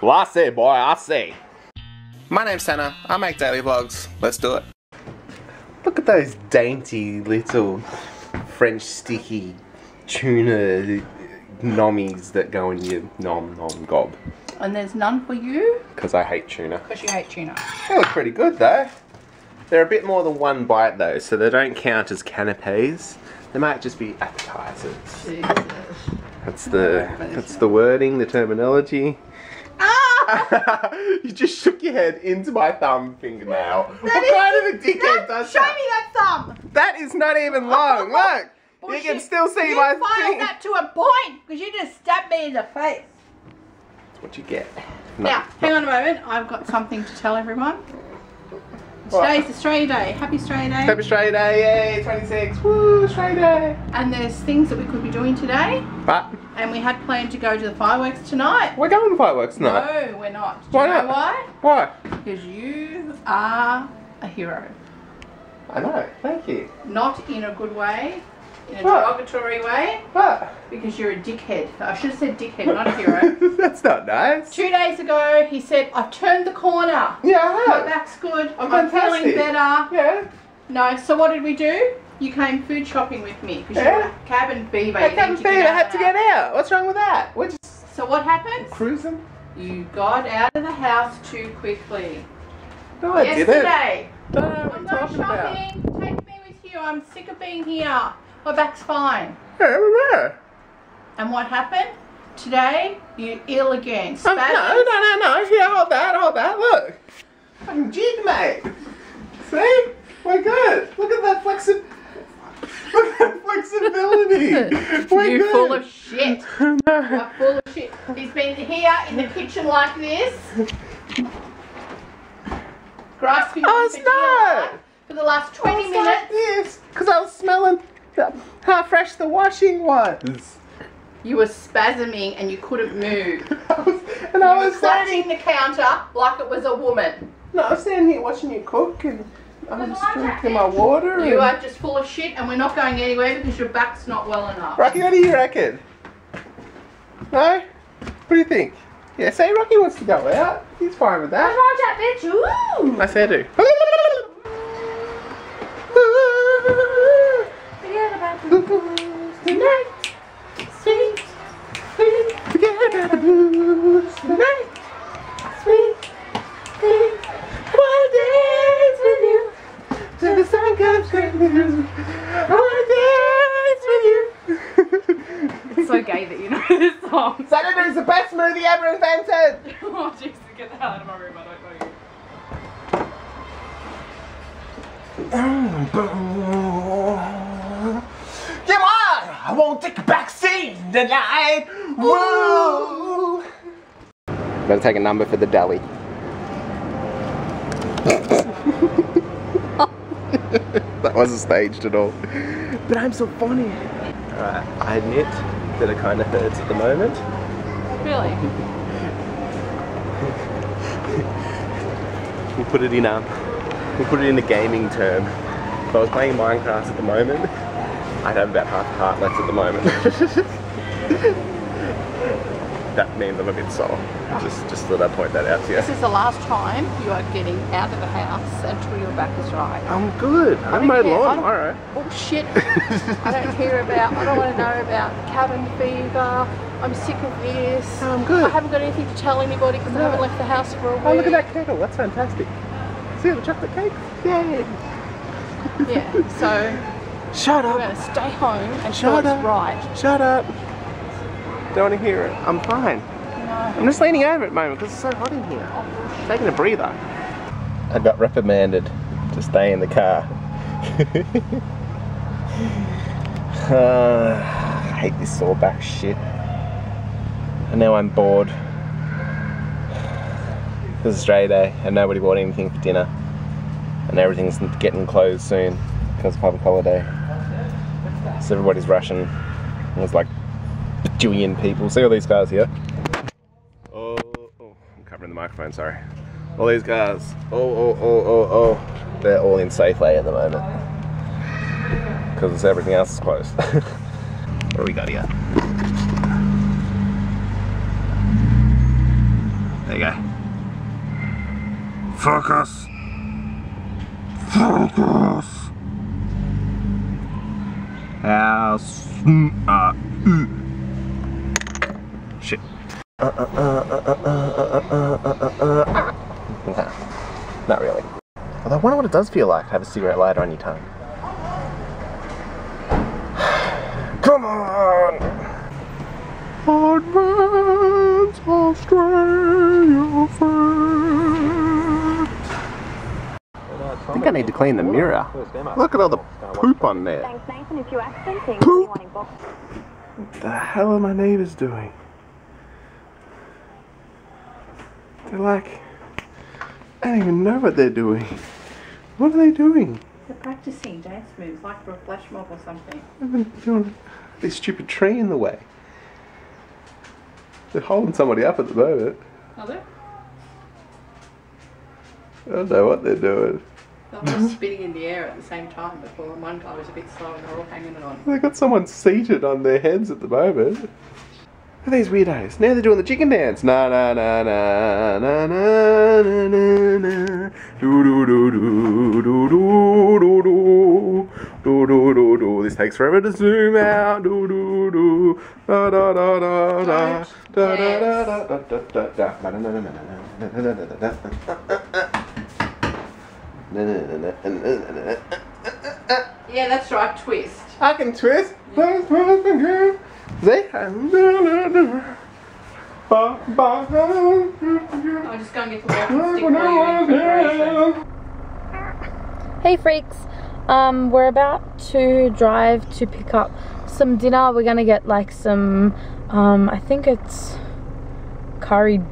Well, I see, boy, I see. My name's Tannah. I make daily vlogs. Let's do it. Look at those dainty little French sticky tuna nommies that go in your nom nom gob. And there's none for you Because I hate tuna. because you hate tuna. They look pretty good though. They're a bit more than one bite though, so they don't count as canapes. They might just be appetizers. Jesus. That's the that's the wording, the terminology. You just shook your head into my thumb fingernail. what is- kind of a dickhead does Show that? me that thumb! That is not even long. Oh, Look, you can still see my finger. you my thing. that to a point because you just stabbed me in the face. That's what you get. No, Now, hang on a moment. I've got something to tell everyone. What? Today's Australia Day. Happy Australia Day. Happy Australia Day, yay, 26, woo, Australia Day. And there's things that we could be doing today. But And we had planned to go to the fireworks tonight. we're going to the fireworks tonight. No, we're not. Do Why you know not? why? Why? Because you are a hero. I know, thank you. Not in a good way, in a What? derogatory way, What? because you're a dickhead. I should have said dickhead, not a hero. That's not nice. Two days ago, he said, I've turned the corner. Yeah, I My have. back's good. Oh, I'm feeling better. Yeah. No, so what did we do? You came food shopping with me because Yeah. you're a cabin fever. I you to believe I had to get out. What's wrong with that? We're just So what happened? cruising. You got out of the house too quickly. No, I didn't. Yesterday. Don't know I'm going talking about. shopping. Take me with you. I'm sick of being here. My back's fine. Yeah, where? And what happened? Today, you're ill again. Um, no, no, no, no. Here, hold that, hold that. Look. I'm jig, mate. See? We're good. Look at that flexi- Look at that We're You're good. full of shit. no. You're full of shit. He's been here in the kitchen like this. Grasping Oh, it's for not. For the last 20 It's minutes. like this. Because I was smelling the- how fresh the washing was. You were spasming and you couldn't move. I was, and You I was standing. the counter like it was a woman. No, I was standing here watching you cook and I'm just like drinking my water. You and... are just full of shit and we're not going anywhere because your back's not well enough. Rocky, what do you reckon? No? What do you think? Yeah, say Rocky wants to go out. He's fine with that. that bitch. Ooh. I say I do. Forget about the booze tonight. Sweet, sweet, Forget about the blues tonight. sweet, sweet. Wanna dance with you till the sun comes through. I wanna dance with you. It's so gay that you know this song. Xanadu is the best movie ever invented. oh, Jesus, get the hell out of my room. I don't know you. Come on! I won't take a back seat tonight. Woo! Better take a number for the deli. that wasn't staged at all. But I'm so funny. Alright, I admit that it kind of hurts at the moment. Really? We put it in um, we put it in a gaming term. If I was playing Minecraft at the moment, I'd have about half a heart left at the moment. that means I'm a bit sore. Just just thought I'd point that out to you. This is the last time you are getting out of the house until your back is right. I'm good. I I'm. I lawn don't- tomorrow. Oh shit. I don't care about, I don't want to know about cabin fever. I'm sick of this. I'm good. I haven't got anything to tell anybody because I haven't left the house for a week. Oh, look at that kettle. That's fantastic. See the chocolate cake? Yay. Yeah, so Shut up. we're to stay home until Shut up. right. Shut up. Don't want to hear it. I'm fine. No. I'm just leaning over at the moment because it's so hot in here. Taking a breather. I got reprimanded to stay in the car. uh, I hate this sore back shit. And now I'm bored. This is Australia Day and nobody bought anything for dinner. And everything's getting closed soon because public holiday. So everybody's rushing. There's like bajillion people. See all these cars here? Oh, oh, I'm covering the microphone, sorry. All these cars. Oh, oh, oh, oh, oh. They're all in Safeway at the moment. Because everything else is closed. what do we got here? There you go. Focus. Focus. How uh, Shit. Nah, not really. Although I wonder what it does feel like to have a cigarette lighter on your tongue. Come on! Advance Australia I think I need to clean the mirror. Look at all the poop on there. Thanks, Nathan. If you're accenting, Poop. What the hell are my neighbours doing? They're like, I don't even know what they're doing. What are they doing? They're practicing dance moves like for a flash mob or something. They've been doing this stupid tree in the way. They're holding somebody up at the moment. Are they? I don't know what they're doing. They're all spinning in the air at the same time before one guy was a bit slow and they're all hanging it on. They've got someone seated on their heads at the moment. Look at these weirdos. Now they're doing the chicken dance. Na na na na na na na na na. Do do do do do do do do. Do do do do. This takes forever to zoom out. Do do do. Da da da da da. Da da da da da da da da. Na na na na na na na na na. Yeah, that's right, twist. I can twist. Twist, twist again. See? Ba, ba, I'll just go and get the stick while you're in preparation. Hey freaks, um, we're about to drive to pick up some dinner. We're gonna get like some, um, I think it's curried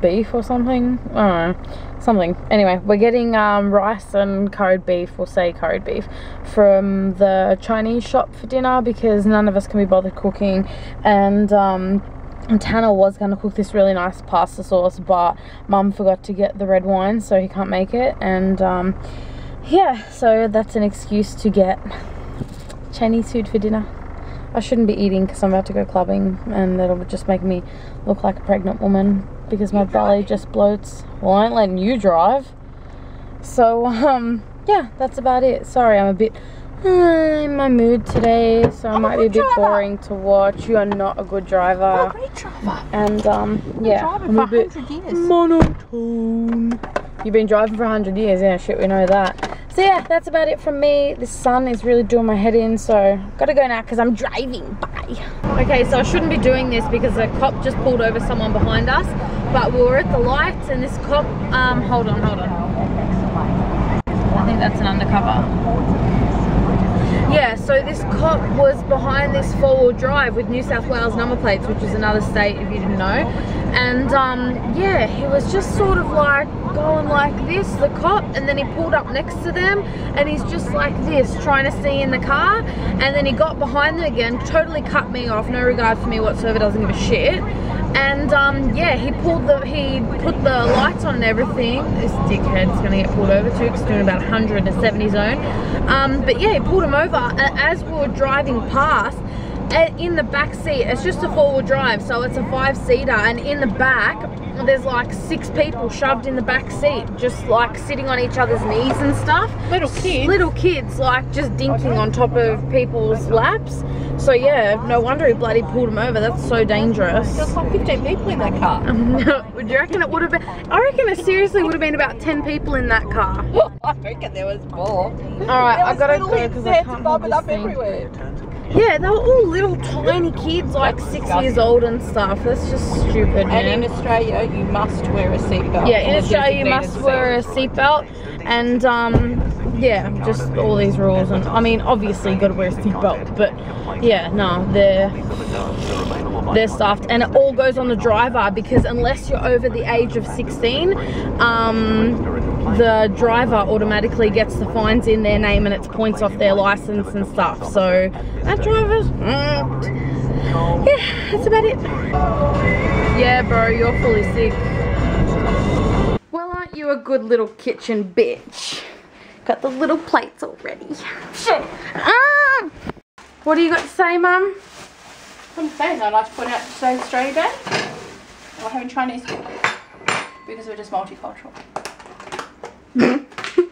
beef or something. I don't know, something. Anyway, we're getting um, rice and curried beef, we'll say curried beef, from the Chinese shop for dinner because none of us can be bothered cooking. And um, Tannah was going to cook this really nice pasta sauce but mum forgot to get the red wine so he can't make it. And um, yeah so that's an excuse to get Chinese food for dinner. I shouldn't be eating because I'm about to go clubbing and that'll just make me look like a pregnant woman because my belly just bloats. Well I ain't letting you drive. So um yeah that's about it. Sorry I'm a bit uh, in my mood today so I might be a bit boring to watch. You are not a good driver. Not a Great driver. and um yeah I'm a bit years. monotone. You've been driving for 100 years yeah shit we know that. So yeah that's about it from me. The sun is really doing my head in so gotta go now because i'm driving. Bye. Okay so i shouldn't be doing this because a cop just pulled over someone behind us but we were at the lights and this cop um hold on hold on i think that's an undercover yeah, so this cop was behind this four-wheel drive with New South Wales number plates, which is another state if you didn't know. And um, yeah, he was just sort of like going like this, the cop, and then he pulled up next to them and he's just like this, trying to see in the car. And then he got behind them again, totally cut me off, no regard for me whatsoever, doesn't give a shit. And um, yeah, he pulled the, he put the lights on and everything. This dickhead's gonna get pulled over too, because he's doing about 100 in a 70 zone. Um, but yeah, he pulled him over and as we were driving past, in the back seat, it's just a four-wheel drive, so it's a five-seater, and in the back, there's like six people shoved in the back seat, just like sitting on each other's knees and stuff. Little kids. Little kids, like just dinking on top of people's laps. So yeah, no wonder he bloody pulled him over. That's so dangerous. There's like 15 people in that car. Would you reckon it would have been? I reckon it seriously would have been about 10 people in that car. I reckon there was more. All right, I gotta go because I can't hold this up thing. everywhere. Yeah, they were all little tiny kids, like six years old and stuff. That's just stupid, And in. Australia, you must wear a seatbelt. Yeah, in Australia you must wear a seatbelt, and um, yeah, just all these rules. And I mean, obviously you got to wear a seatbelt, but yeah, no, they're they're stuffed, and it all goes on the driver because unless you're over the age of 16, um, the driver automatically gets the fines in their name and it's points off their license and stuff. So that driver's. yeah, that's about it. Yeah, bro, you're fully sick. Well, aren't you a good little kitchen bitch? Got the little plates already. Ah! What do you got to say, Mum? I'm saying I'd like to point out today's Australia Day. We're having Chinese because we're just multicultural. Hmm?